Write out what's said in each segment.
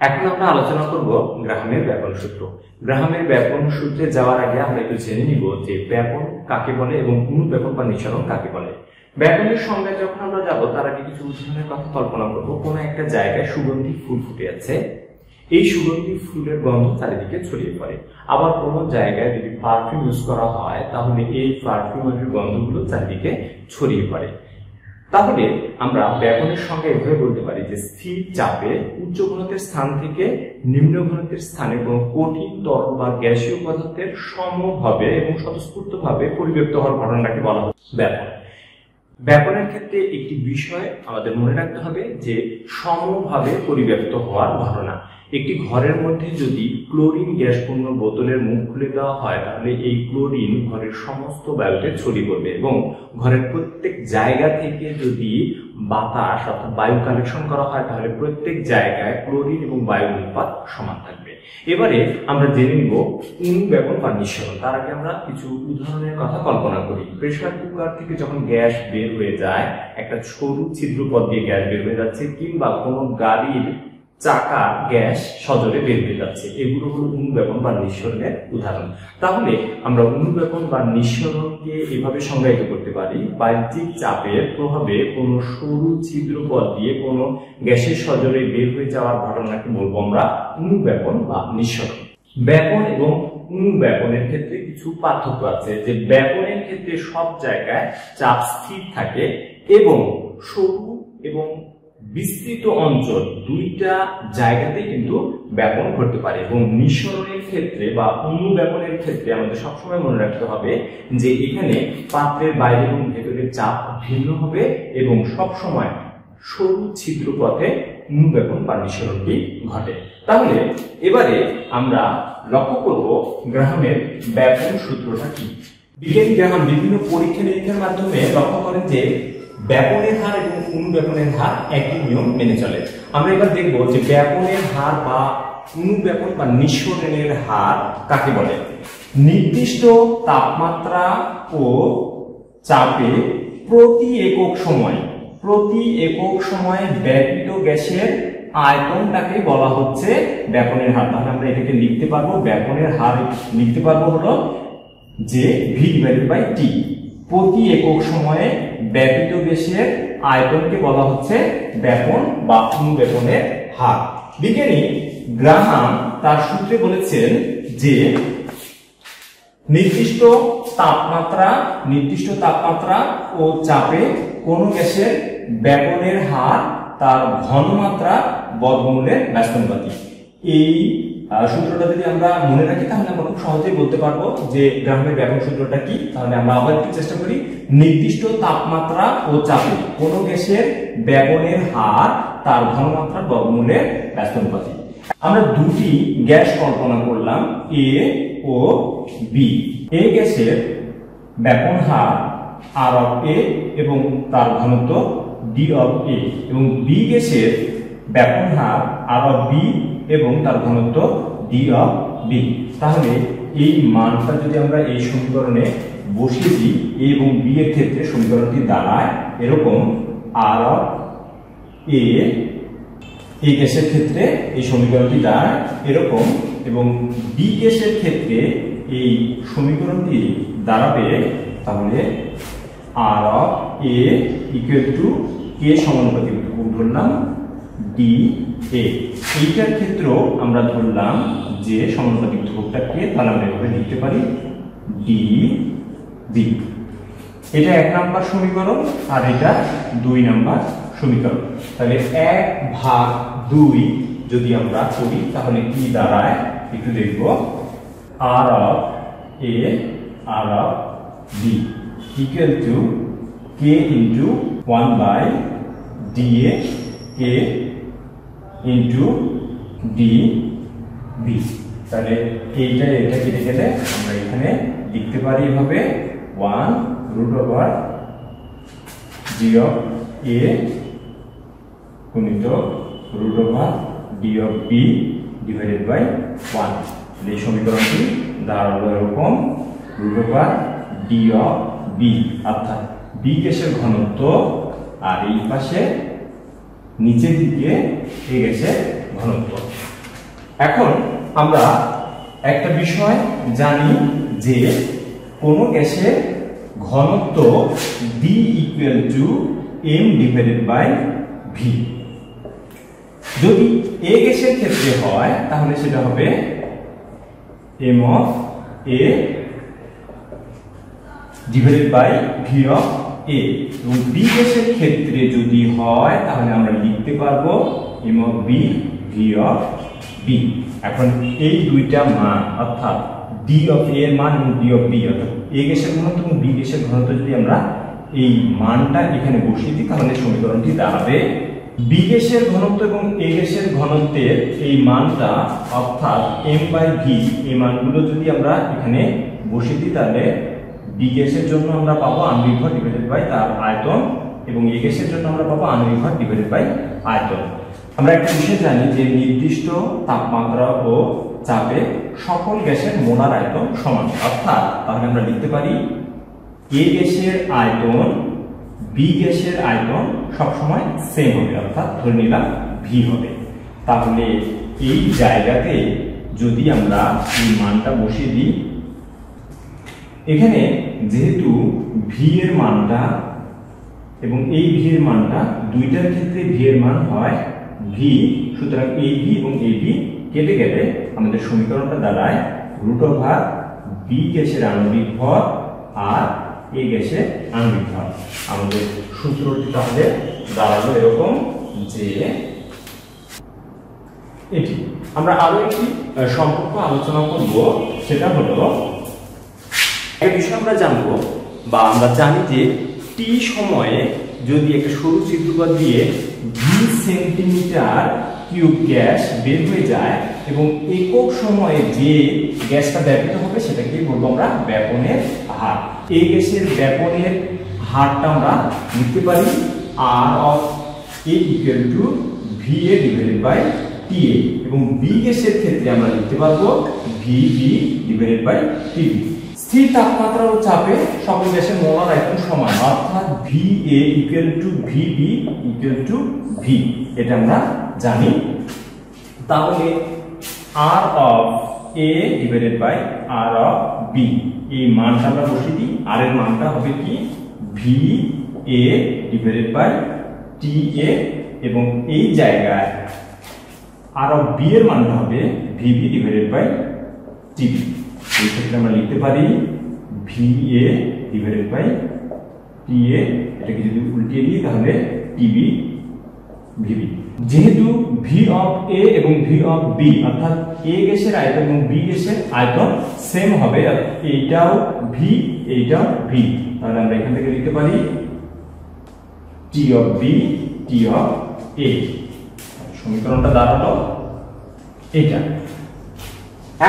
এখন আমরা আলোচনা করব গ্রাহামের ব্যাপন সূত্র। গ্রাহামের ব্যাপন সূত্রে যাওয়ার আগে আমরা একটু জেনে নিব যে ব্যাপন কাকে বলে এবং অনুব্যাপন বা নিঃসরণ কাকে বলে। ব্যাপনের সঙ্গে যখন আমরা যাব, তার আগে কিছু উদাহরণের কথা কল্পনা করব। কোনো একটা জায়গায় সুগন্ধি ফুল ফুটে আছে। এই সুগন্ধি ফুলের গন্ধ চারিদিকে ছড়িয়ে পড়ে। আবার কোনো জায়গায় যদি পারফিউম ইউজ করা হয়, তাহলে এই পারফিউমের গন্ধগুলো চারিদিকে ছড়িয়ে পড়ে। তাহলে আমরা ব্যাপনের সঙ্গে এভাবে বলতে পারি যে স্থির চাপে উচ্চ ঘনত্বের স্থান থেকে নিম্ন ঘনত্বের স্থানে কোনো কঠিন তরল বা গ্যাসীয় পদার্থের সমভাবে এবং স্বতঃস্ফূর্তভাবে পরিব্যক্ত হওয়ার ঘটনাটাকে বলা হয় ব্যাপন ব্যাপনের ক্ষেত্রে একটি বিষয় আমাদের মনে রাখতে হবে যে সমভাবে পরিব্যক্ত হওয়ার ঘটনা। একটি ঘরের মধ্যে যদি ক্লোরিন গ্যাসপূর্ণ বোতলের মুখ খুলে দেওয়া হয়, তাহলে এই ক্লোরিন ঘরের সমস্ত বায়ুতে ছড়িয়ে পড়বে এবং ঘরের প্রত্যেক জায়গা থেকে যদি বাতাস অর্থাৎ বায়ু কালেকশন করা হয়, তাহলে প্রত্যেক জায়গায় ক্লোরিন এবং বায়ু অনুপাত সমান থাকবে। এবারে আমরা জেনে নিব অনুব্যাপন বা নিঃসরণ। তার আগে আমরা কিছু উদাহরণের কথা কল্পনা করি। প্রেসার কুকার থেকে যখন গ্যাস বের হয়ে যায়, একটা সরু ছিদ্রপথ দিয়ে গ্যাস বের হয়ে যাচ্ছে কিংবা কোনো গাড়ির চাকা, গ্যাস সজোরে বের হয়ে যাচ্ছে। এগুলো হলো অনুব্যাপন বা নিঃসরণের উদাহরণ। তাহলে আমরা অনুব্যাপন বা নিঃসরণকে এভাবে সংজ্ঞায়িত করতে পারি। বাহ্যিক চাপের প্রভাবে কোনো সরু ছিদ্র পথ দিয়ে কোনো গ্যাসের সজোরে বের হয়ে যাওয়ার ঘটনাকে বলব আমরা অনুব্যাপন বা নিঃসরণ। ব্যাপন এবং অনুব্যাপনের ক্ষেত্রে কিছু পার্থক্য আছে যে ব্যাপনের ক্ষেত্রে সব জায়গায় চাপ স্থির থাকে এবং সরু এবং বিস্তৃত অঞ্চল দুইটা জায়গাতে কিন্তু ব্যাপন ঘটতে পারে এবং নিঃসরণের ক্ষেত্রে বা অনুব্যাপনের ক্ষেত্রে আমাদের সবসময় মনে রাখতে হবে যে এখানে পাত্রের বাইরে এবং ভেতরের চাপ ভিন্ন হবে এবং সবসময় সরু ছিদ্রপথে অনুব্যাপন বা নিঃসরণটি ঘটে। তাহলে এবারে আমরা লক্ষ্য করব গ্রাহামের ব্যাপন সূত্রটা কি। বিজ্ঞানী গ্রাহাম বিভিন্ন পরীক্ষা নিরীক্ষার মাধ্যমে লক্ষ্য করেন যে ব্যাপনের হার এবং অনুব্যাপনের হার একই নিয়ম মেনে চলে। আমরা এবার দেখব যে ব্যাপনের হার বা অনুব্যাপন বা নিঃসরণের হার কাকে বলে। নির্দিষ্ট তাপমাত্রা ও চাপে প্রতি একক সময়, প্রতি একক সময়ে ব্যাপিত গ্যাসের আয়তনটাকে বলা হচ্ছে ব্যাপনের হার। তাহলে আমরা এটাকে লিখতে পারব, ব্যাপনের হার লিখতে পারব হলো যে ভি ডিভাইডেড বাই টি প্রতি একক সময়ে ব্যাপিত গ্যাসের আয়তনকে বলা হচ্ছে ব্যাপন বা অনুব্যাপনের হার। বিজ্ঞানী গ্রাহাম তার সূত্রে বলেছেন যে, নির্দিষ্ট তাপমাত্রা নির্দিষ্ট তাপমাত্রা ও চাপে কোন গ্যাসের ব্যাপনের হার তার ঘনমাত্রা বর্গমূলের ব্যস্তানুপাতিক এই সূত্রটা যদি আমরা মনে রাখি, তাহলে আমরা খুব সহজেই বলতে পারব যে গ্রামের ব্যাপন সূত্রটা কি। তাহলে আমরা আবার একটু চেষ্টা করি। নির্দিষ্ট তাপমাত্রা ও চাপে কোন গ্যাসের ব্যাপনের হার, তার ঘনমাত্রার বর্গমূলের ব্যস্তানুপাতিক। আমরা দুটি গ্যাস কল্পনা করলাম এ ও বি এ গ্যাসের ব্যাপন হার আর অফ এ এবং তার ঘনত্ব ডি অফ এ এবং বি গ্যাসের ব্যাপন হার আর অফ বি এবং তার ঘনত্ব ডি অফ বি তাহলে এই মানটা যদি আমরা এই সমীকরণে বসিয়ে দিই এ এবং বি এর ক্ষেত্রে সমীকরণটি দাঁড়ায় এরকম আর অফ এ এই গ্যাসের ক্ষেত্রে এই সমীকরণটি দাঁড়ায় এরকম এবং বি গ্যাসের ক্ষেত্রে এই সমীকরণটি দাঁড়াবে, তাহলে R of A equal to K সমানুপাতিক ধরলাম ডি এ এইটার ক্ষেত্রেও আমরা ধরলাম যে সমানুপাতিক ধ্রুবকটা কে তাহলে আমরা এভাবে লিখতে পারি ডি বি এটা এক নাম্বার সমীকরণ আর এটা দুই নাম্বার সমীকরণ। তাহলে এক ভাগ দুই যদি আমরা করি, তাহলে কি দাঁড়ায় একটু দেখব R of A R of B equal to K into one by D A K into D B তাহলে এইটা এটা কেটে গেলে আমরা এখানে লিখতে পারি এভাবে one root over G of A গুণিত root over D of B divided by one এই সমীকরণটি দাঁড়াল এরকম root over D of B অর্থাৎ বি গ্যাসের ঘনত্ব আর এই পাশে নিচের দিকে গ্যাসের ঘনত্ব। এখন আমরা একটা বিষয় জানি যে কোন গ্যাসের ঘনত্ব D equal to M divided by V যদি এ গ্যাসের ক্ষেত্রে হয়, তাহলে সেটা হবে M of A divided by V of A. এবং বি গ্যাসের ক্ষেত্রে যদি হয়, তাহলে আমরা লিখতে পারব M of B V of B এখন এই দুইটা মান, অর্থাৎ ডি অফ এ এর মান এবং ডি অফ বি অর্থাৎ এ গ্যাসের ঘনত্ব এবং বি গ্যাসের ঘনত্ব যদি আমরা এই মানটা এখানে বসিয়ে দিই, তাহলে সমীকরণটি দাঁড়াবে। বি গ্যাসের ঘনত্ব এবং এ গ্যাসের ঘনত্বের এই মানটা, অর্থাৎ এম বাই ভি এই মানগুলো যদি আমরা এখানে বসিয়ে দিই, তাহলে বি গ্যাসের জন্য আমরা পাবো আণবিক ভর ডিভাইডেড বাই তার আয়তন এবং এ গ্যাসের জন্য আমরা পাবো আণবিক ভর ডিভাইডেড বাই আয়তন। আমরা একটা বিষয় জানি যে নির্দিষ্ট তাপমাত্রা ও চাপে সকল গ্যাসের মোলার আয়তন সমান। অর্থাৎ তাহলে আমরা লিখতে পারি এ গ্যাসের আয়তন, বি গ্যাসের আয়তন সবসময় সেম হবে, অর্থাৎ ধরে নিলাম ভি হবে। তাহলে এই জায়গাতে যদি আমরা এই মানটা বসিয়ে দিই এখানে যেহেতু ভি এর মানটা এবং এই ভি এর মানটা দুইটার ক্ষেত্রে ভি এর মান হয় ভি সুতরাং এই ভি এবং এই ভি কেটে গেলে আমাদের সমীকরণটা দাঁড়ায় রুট ওভার বি গ্যাসের আণবিক ভর আর এ গ্যাসের আণবিক ভর। আমাদের সূত্রটি তাহলে দাঁড়াল এরকম যে এটি। আমরা আরও একটি সম্পর্ক আলোচনা করব, সেটা হলো একটা বিষয় আমরা জানব, বা আমরা জানি যে টি সময়ে যদি একটা সরু চিত্রপথ দিয়ে ভি সেন্টিমিটার কিউব গ্যাস বের হয়ে যায় এবং একক সময়ে যে গ্যাসটা ব্যাপিত হবে সেটাকে বলব আমরা ব্যাপনের হার। এই গ্যাসের ব্যাপনের হারটা আমরা লিখতে পারি R of A equal to V A divided by T A এবং বি গ্যাসের ক্ষেত্রে আমরা লিখতে পারব V B divided by T B স্থির তাপমাত্রা ও চাপে সকল গ্যাসের মোলার আয়তন সমান, অর্থাৎ V A equal to V B equal to V এটা আমরা জানি। তাহলে R of A divided by R of B এই মানটা আমরা বসিয়ে দিই। আর এর মানটা হবে কি? V A divided by T A এবং এই জায়গায় আর অফ বি এর মানটা হবে V B divided by T B এই ক্ষেত্রে আমরা লিখতে পারি V A divided by T A এটাকে যদি উল্টিয়ে দিই তাহলে টিবি ভিবি যেহেতু ভি অফ এ এবং ভি অফ বি অর্থাৎ এ গ্যাসের আয়তন এবং বি গ্যাসের আয়তন সেম হবে এইটাও ভি এইটাও ভি তাহলে আমরা এখান থেকে লিখতে পারি T of B T of A সমীকরণটা দাঁড়াল। এটা।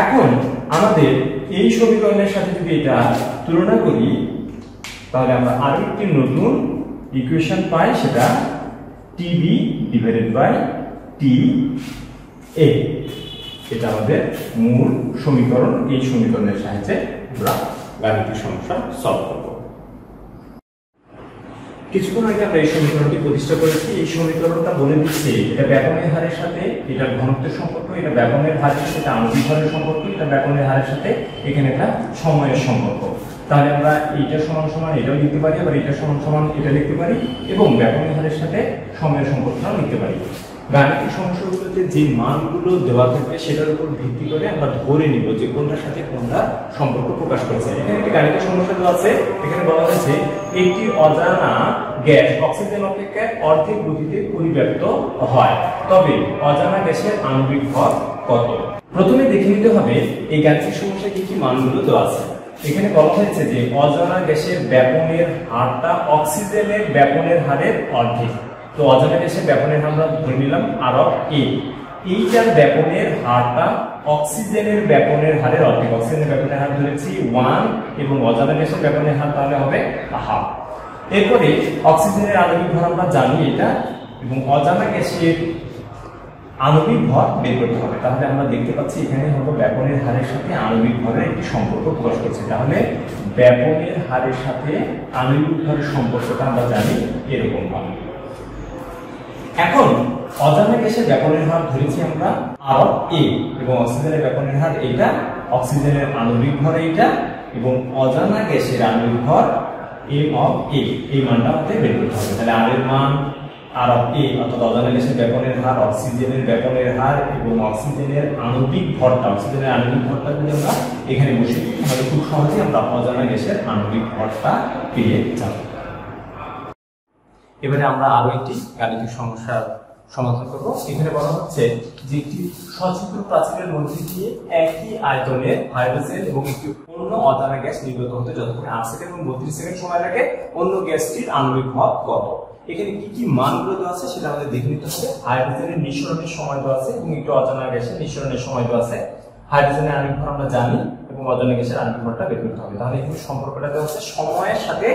এখন আমাদের এই সমীকরণের সাথে যদি এটা তুলনা করি, তাহলে আমরা আরেকটি নতুন ইকুয়েশন পাই, সেটা T B divided by T A এটা আমাদের মূল সমীকরণ। এই সমীকরণের সাহায্যে আমরা গাণিতিক সমস্যা সলভ করব। কিছুক্ষণ আগে আমরা এই সমীকরণটি প্রতিষ্ঠা করেছি। এই সমীকরণটা বলে দিচ্ছে, এটা ব্যাপনের হারের সাথে এটা ঘনত্বের সম্পর্ক, এটা ব্যাপনের হারের সাথে আণবিক হারের সম্পর্ক, এটা ব্যাপনের হারের সাথে এখানে একটা সময়ের সম্পর্ক। তাহলে আমরা এইটা সমান সমান এটাও লিখতে পারি, আবার এটা সমান সমান এটা লিখতে পারি, এবং ব্যাপনের হারের সাথে সময়ের সম্পর্কটাও লিখতে পারি। গাণিতিক সমস্যাগুলোতে যে মানগুলো দেওয়া থাকবে সেটার উপর ভিত্তি করে আমরা ধরে নিব যে কোনটার সাথে কোনটা সম্পর্ক প্রকাশ করেছে। এখানে একটি গাণিতিক সমস্যা দেওয়া আছে। এখানে বলা হয়েছে, একটি অজানা গ্যাস অক্সিজেন অপেক্ষায় অর্ধেক গতিতে পরিব্যাপ্ত হয়। তবে অজানা গ্যাসের আণবিক ভর কত? প্রথমে দেখে নিতে হবে, এই গাণিতিক সমস্যায় কি কি মানগুলো দেওয়া আছে। এখানে বলা হয়েছে যে, অজানা গ্যাসের ব্যাপনের হারটা অক্সিজেনের ব্যাপনের হারের অর্ধেক। তো অজানা গ্যাসের ব্যাপনের হার আমরা ধরে নিলাম আর অফ এ এইটার ব্যাপনের হারটা অক্সিজেনের ব্যাপনের হারের, অর্ধেক অক্সিজেনের ব্যাপনের হার ধরেছি ওয়ান এবং অজানা গ্যাসের ব্যাপনের হার তাহলে হবে হাফ এরপরে অক্সিজেনের আণবিক ভর আমরা জানি এটা, এবং অজানা গ্যাসের আণবিক ভর বের করতে হবে। তাহলে আমরা দেখতে পাচ্ছি এখানে হলো ব্যাপনের হারের সাথে আণবিক ভরের একটি সম্পর্ক প্রকাশ করছে। তাহলে ব্যাপনের হারের সাথে আণবিক ভরের সম্পর্কটা আমরা জানি এরকম হবে। এখন অজানা গ্যাসের ব্যাপনের হার ধরেছি আমরা আর এ এবং অক্সিজেনের ব্যাপনের হার এইটা, অক্সিজেনের আণবিক ভর এইটা এবং অজানা গ্যাসের আণবিক ভর এম অফ এ এই মানটা আমাদের বের করতে হবে। তাহলে আর এর মান আর অফ এ অর্থাৎ অজানা গ্যাসের ব্যাপনের হার, অক্সিজেনের ব্যাপনের হার এবং অক্সিজেনের আণবিক ভরটা, অক্সিজেনের আণবিক ভরটা যদি আমরা এখানে বসে, তাহলে খুব সহজেই আমরা অজানা গ্যাসের আণবিক ভরটা পেয়ে যাব। এবারে আমরা আরও একটি গাণিতিক সমস্যার সমাধান করব। এখানে বলা হচ্ছে যে একটি সচিত্র প্রাচীরের মধ্যে দিয়ে একই আয়তনের হাইড্রোজেন এবং একটি অন্য অজানা গ্যাস নির্গত হতে যতক্ষণ আট সেকেন্ড এবং বত্রিশ সেকেন্ড সময় লাগে, অন্য গ্যাসটির আণবিক ভর কত? এখানে কি কি মানগুলো দেওয়া আছে সেটা আমাদের দেখে নিতে হবে। হাইড্রোজেনের নিঃসরণের সময় দেওয়া আছে এবং একটু অজানা গ্যাসের নিঃসরণের সময় দেওয়া আছে। হাইড্রোজেনের আণবিক ভর আমরা জানি এবং অজানা গ্যাসের আণবিক ভরটা বের করতে হবে। তাহলে এখানে সম্পর্কটা দেওয়া আছে সময়ের সাথে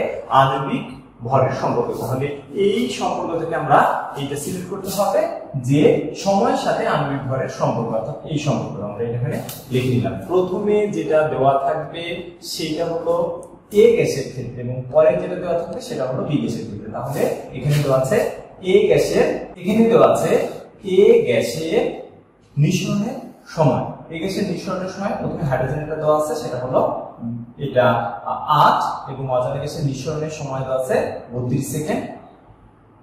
আণবিক ভরের সম্পর্ক তাহলে এই সম্পর্ক থেকে আমরা এইটা সিলেক্ট করতে হবে যে সময়ের সাথে আণবিক ভরের সম্পর্ক, অর্থাৎ এই সম্পর্ক আমরা এখানে লিখে নিলাম। প্রথমে যেটা দেওয়া থাকবে সেটা হলো এ গ্যাসের ক্ষেত্রে এবং পরে যেটা দেওয়া থাকবে সেটা হলো বি গ্যাসের ক্ষেত্রে। তাহলে এখানে দেওয়া আছে এ গ্যাসের, এখানে দেওয়া আছে এ গ্যাসের নিঃসরণের সময়। এ গ্যাসের নিঃসরণের সময় প্রথমে হাইড্রোজেনটা দেওয়া আছে, সেটা হলো এটা আট এবং অজানা গ্যাসের নিঃসরণের সময় আছে বত্রিশ সেকেন্ড।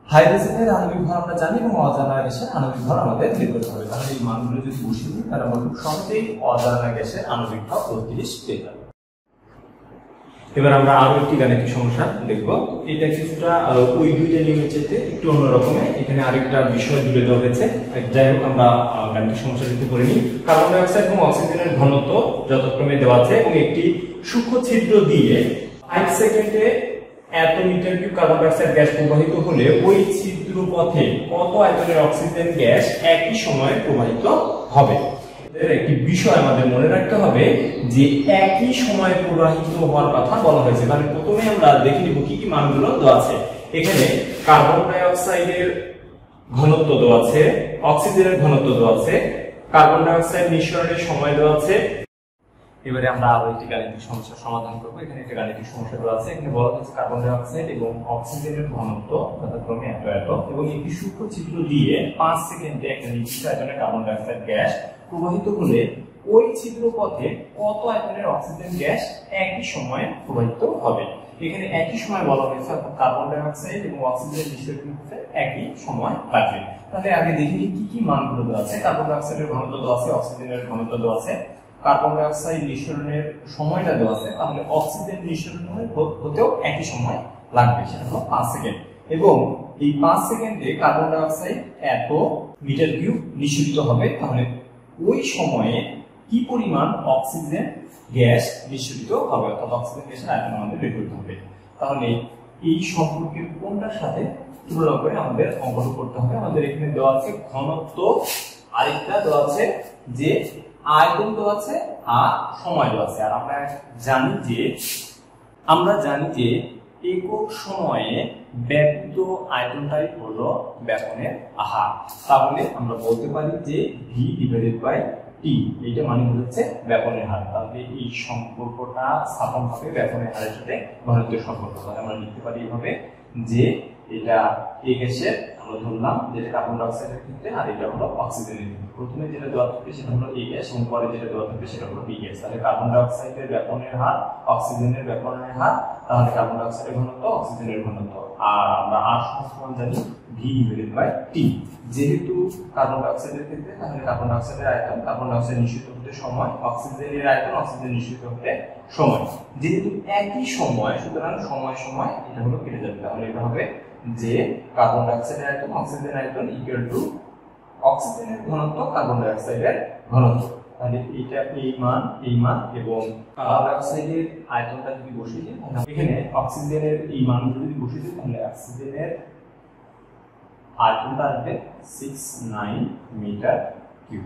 হাইড্রোজেনের আণবিক ভর আমরা জানি এবং অজানা গ্যাসের আণবিক ভর আমাদের বের করতে হবে। তাহলে এই মানগুলো যদি বসিয়ে দিই, তাহলে আমরা খুব সহজেই অজানা গ্যাসের আণবিক ভর বত্রিশ পেয়ে যাব। এবার আমরা আরও একটি গাণিতিক সমস্যা দেখব। এটা কিছুটা ওই দুইটা নিয়মের চাইতে একটু অন্যরকমের এখানে আরেকটা বিষয় জুড়ে দেওয়া হয়েছে। যাই হোক, আমরা গাণিতিক সমস্যা করে নিই। কার্বন ডাইঅক্সাইড এবং অক্সিজেনের ঘনত্ব যথাক্রমে দেওয়া আছে এবং একটি সূক্ষ্ম ছিদ্র দিয়ে ফাইভ সেকেন্ডে এত metre cube carbon dioxide gas প্রবাহিত হলে ওই ছিদ্র পথে কত আয়তনের অক্সিজেন গ্যাস একই সময়ে প্রবাহিত হবে? একটি বিষয় আমাদের মনে রাখতে হবে যে একই সময়ে প্রবাহিত হওয়ার কথা বলা হয়েছে। তাহলে প্রথমে আমরা দেখে নিব কি কি মানগুলো দেওয়া আছে। এখানে কার্বন ডাই অক্সাইডের ঘনত্ব দেওয়া আছে, অক্সিজেনের ঘনত্ব দেওয়া আছে, কার্বন ডাই অক্সাইড নিঃসরণের সময় দেওয়া আছে। এবারে আমরা আরও একটি গাণিতিক সমস্যার সমাধান করব। এখানে একটা গাণিতিক সমস্যা দেওয়া আছে। এখানে বলা হচ্ছে কার্বন ডাই অক্সাইড এবং অক্সিজেনের ঘনত্ব যথাক্রমে এত এত, এবং একটি সূক্ষ্ম চিত্র দিয়ে পাঁচ সেকেন্ডে একটা নির্দিষ্ট আয়তনের কার্বন ডাই অক্সাইড গ্যাস প্রবাহিত হলে ওই ছিদ্র পথে কত আয়তনের অক্সিজেন গ্যাস একই সময়ে প্রবাহিত হবে? এখানে একই সময় বলা হয়েছে, অর্থাৎ কার্বন ডাই অক্সাইড এবং অক্সিজেনের নিঃসরণ হতে একই সময় লাগবে তাহলে আগে দেখি কি কি মানগুলো দেওয়া আছে। কার্বন ডাইঅক্সাইডের ঘনত্ব দেওয়া আছে, অক্সিজেনের ঘনত্ব দেওয়া আছে। কার্বন ডাইঅক্সাইড নিঃসরণের সময়টা দেওয়া আছে, তাহলে অক্সিজেন নিঃসরণ হতেও একই সময় লাগবে, সেটা হলো পাঁচ সেকেন্ড। এবং এই পাঁচ সেকেন্ডে কার্বন ডাইঅক্সাইড এত মিটার কিউব নিঃসরিত হবে, তাহলে ওই সময়ে কি পরিমাণ অক্সিজেন গ্যাস নিঃসরিত হবে, অর্থাৎ অক্সিজেন গ্যাসের আয়তন আমাদের বের করতে হবে? তাহলে এই সম্পর্কের কোনটার সাথে তুলনা করে আমাদের অঙ্কন করতে হবে? আমাদের এখানে দেওয়া আছে ঘনত্ব, আরেকটা দেওয়া আছে যে আয়তন দেওয়া আছে আর সময় দেওয়া আছে। আর আমরা জানি যে, আমরা জানি যে একক সময়ে ব্যাপ্ত আয়তনটাই হলো ব্যাপনের আহার। তাহলে আমরা বলতে পারি যে ভি ডিভাইডেড বাই টি এইটা মানে হচ্ছে ব্যাপনের হার। তাহলে এই সম্পর্কটা স্থাপন হবে ব্যাপনের হারের সাথে ঘনত্বের সম্পর্ক। আমরা লিখতে পারি এভাবে যে এটা এ গ্যাসের আমরা ধরলাম যেটা কার্বন ডাইঅক্সাইডের ক্ষেত্রে, আর এটা হলো অক্সিজেনের প্রথমে যেটা দেওয়া থাকবে সেটা হলো এ গ্যাস এবং পরে যেটা দেওয়া থাকবে সেটা হলো বি গ্যাস তাহলে কার্বন ডাইঅক্সাইডের ব্যাপনের হার অক্সিজেনের ব্যাপনের হার, তাহলে কার্বন ডাইঅক্সাইডের ঘনত্ব অক্সিজেনের ঘনত্ব। আর আমরা আর সমান জানি ভি ডিভাইডেড বাই টি যেহেতু কার্বন ডাইঅক্সাইডের ক্ষেত্রে, তাহলে কার্বন ডাইঅক্সাইডের আয়তন কার্বন ডাইঅক্সাইড নিঃসৃত হতে সময় অক্সিজেনের আয়তন অক্সিজেন নিঃসৃত হতে সময়। যেহেতু একই সময়, সুতরাং সময় সময়, এটা হলো কেটে যাবে। তাহলে এটা হবে যে কার্বন ডাইঅক্সাইডের আয়তন অক্সিজেন আয়তন ইকুয়াল টু অক্সিজেনের ঘনত্ব কার্বন ডাইঅক্সাইডের ঘনত্ব। তাহলে এটা এই মান এই মান এবং কার্বন ডাইঅক্সাইডের আয়তনটা যদি বসিয়ে দিই তাহলে এখানে অক্সিজেনের এই মানগুলো যদি বসিয়ে দিই তাহলে অক্সিজেনের আয়তনটা আসবে সিক্স নাইন মিটার কিউব